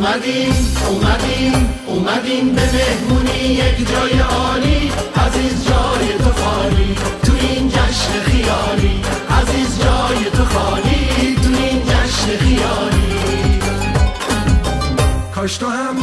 اومدیم اومدیم اومدیم به مهمونی یک جای عالی. عزیز جای تو خالی تو این جشن خیالی. عزیز جای تو خالی تو این جشن خیالی. کاش تو هم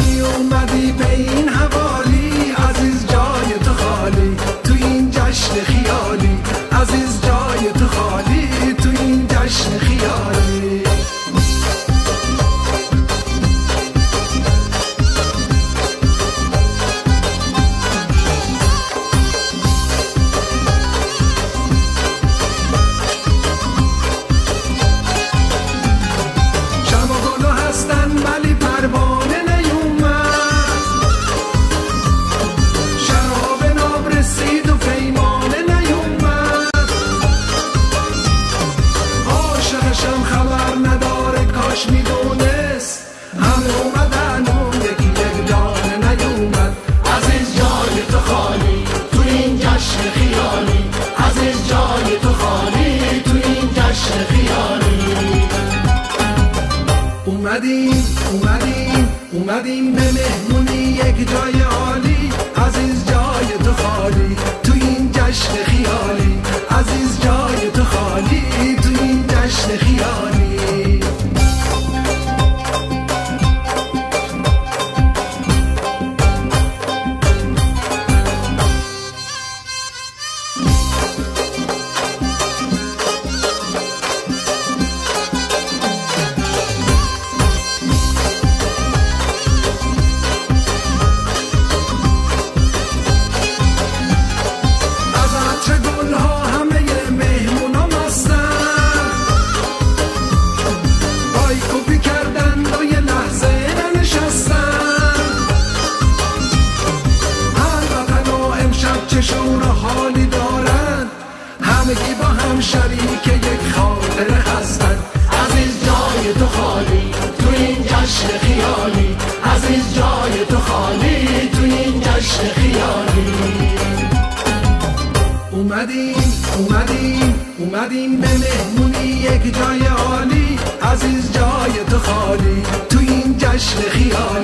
کاش می‌دونست. همه اومدن اون یکی یک دانه نیومد. عزیز جای تو خالی تو این جشن خیالی. عزیز جای تو خالی تو این جشن خیالی. اومدیم اومدیم اومدیم به مهمونی یک جای عالی. عزیز جای تو خالی تو این جشن خیالی. عزیز جای تو خالی تو این جشن خیالی. همگی با هم شریک یک خاطره هستن عزیز جای تو خالی تو این جشن خیالی. عزیز جای تو خالی تو این جشن خیالی. اومدیم اومدیم اومدیم به مهمونی یک جای عالی. عزیز جای تو خالی تو این جشن خیالی.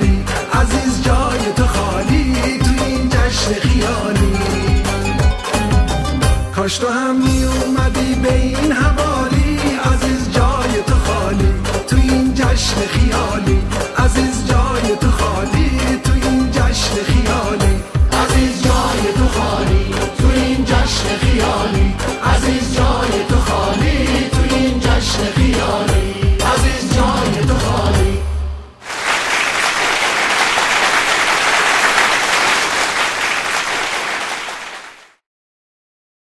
کاش تو هم می اومدی به این حوالی